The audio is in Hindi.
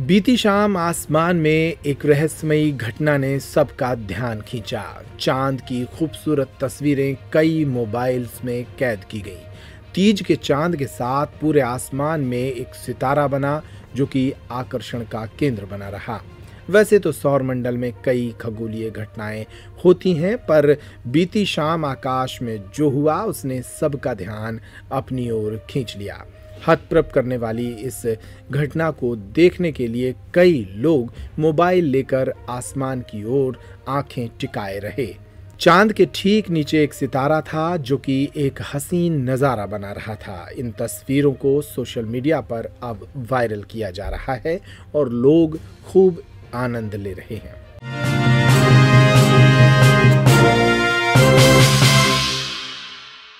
बीती शाम आसमान में एक रहस्यमयी घटना ने सबका ध्यान खींचा। चाँद की खूबसूरत तस्वीरें कई मोबाइल्स में कैद की गई। तीज के चाँद के साथ पूरे आसमान में एक सितारा बना, जो कि आकर्षण का केंद्र बना रहा। वैसे तो सौर मंडल में कई खगोलीय घटनाएँ होती हैं, पर बीती शाम आकाश में जो हुआ, उसने सबका ध्यान अपनी ओर खींच लिया। हतप्रभ करने वाली इस घटना को देखने के लिए कई लोग मोबाइल लेकर आसमान की ओर आँखें टिकाए रहे। चाँद के ठीक नीचे एक सितारा था, जो कि एक हसीन नज़ारा बना रहा था। इन तस्वीरों को सोशल मीडिया पर अब वायरल किया जा रहा है और लोग खूब आनंद ले रहे हैं।